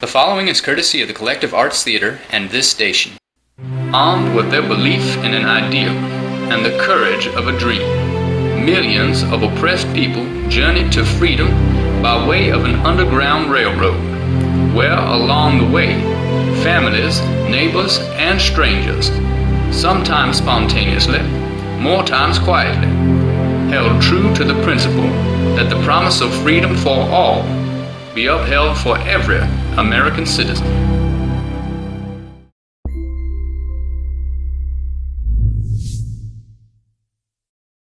The following is courtesy of the Collective Arts Theater and this station. Armed with their belief in an ideal and the courage of a dream, millions of oppressed people journeyed to freedom by way of an underground railroad, where along the way, families, neighbors, and strangers, sometimes spontaneously, more times quietly, held true to the principle that the promise of freedom for all be upheld for every American citizen.